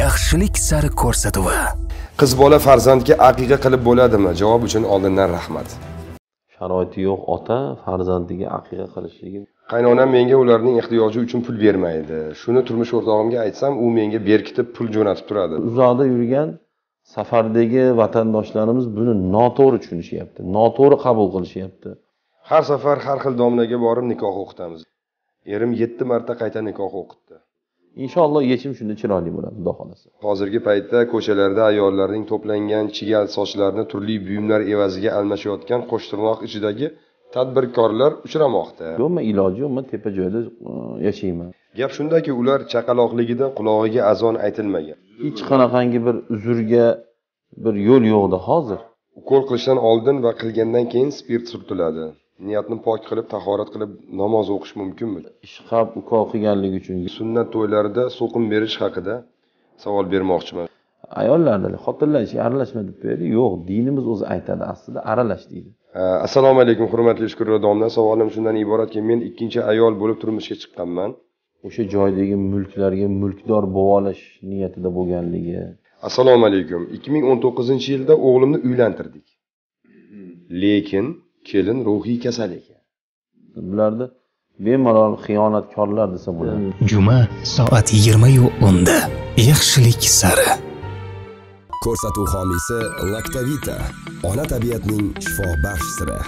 yaxshilik sari ko'rsatuvi. Qiz bola farzandga aqiqa qilib bo'ladimi? Javob uchun oldindan rahmat. Sharoiti yo'q ota farzandiga aqiqa qilishligi qaynonam menga ularning ehtiyoji uchun pul bermaydi. Shuni turmush o'rtog'imga aytsam u menga berkitib pul jo'natib turadi. Uzoqda yurgan safardagi vatandoshlarimiz buni noto'g'ri tushunishyapti noto'g'ri qabul qilishyapti. Har safar har xil domlaga borib nikoh o'qitamiz. Erim yetti marta qayta nikoh o'qitdi inshaalloh yechim shunda chiroyli bo'ladi xudo xohlasa. Hozirgi paytda ko'chalarda ayollarning to'plangan chigal sochlarini turli buyumlar evaziga almashayotgan qo'sh tirnoq ichidagi tadbirkorlar uchramoqda. Yo'q man iloji yo'q man tepa joyda e, yashayman. Gap shundaki ular chaqaloqligida qulog'iga azon aytilmagan. Hech qanaqangi bir uzrga bir yo'l yo'qda hozir. Ukol qilishdan oldin va qilgandan keyin spirt surtiladi niyatni pok qilib tahorat qilib namoz o'qish mumkinmi? Ishqab ukol qilganligi uchun. Sunnat to'ylarida so'qim berish haqida savol bermoqchiman. Ayollarni xotinlar ishga aralashma deb qo'yadi yo'q dinimiz o'zi aytadi aslida aralash deydi. Assalomu alaykum hurmatli shukurlar domla. Savolim shundan iboratki men ikkinchi ayol bo'lib turmushga chiqqanman. O'sha joydagi mulklarga mulkdor bo'lib olish niyatida bo'lganligi. Assalomu alaykum. ikki ming o'n to'qqizinchi yilda o'g'limni uylantirdik. Lekin kelin ruhiy kasal ekan bularni bemalol xiyonatkorlar desa bo'ladi juma soat 20:10 da yaxshilik sari Ko'rsatuv homiysi Lactavita. Ona tabiatning shifobaxsh siri.